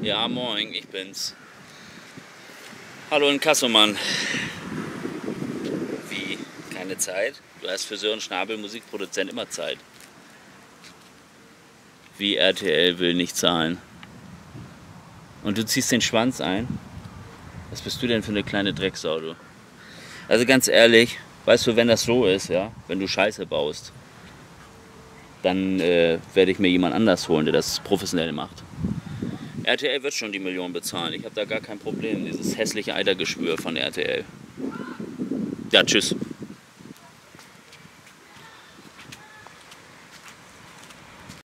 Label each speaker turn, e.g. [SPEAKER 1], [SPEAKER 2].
[SPEAKER 1] Ja, moin, ich bin's. Hallo in Kassomann. Wie? Keine Zeit? Du hast für Sören Schnabel, Musikproduzent, immer Zeit. Wie RTL will nicht zahlen. Und du ziehst den Schwanz ein? Was bist du denn für eine kleine Drecksau, du? Also ganz ehrlich, weißt du, wenn das so ist, ja, wenn du Scheiße baust, dann äh, werde ich mir jemand anders holen, der das professionell macht. RTL wird schon die Million bezahlen. Ich habe da gar kein Problem. Dieses hässliche Eitergeschwür von RTL. Ja, tschüss.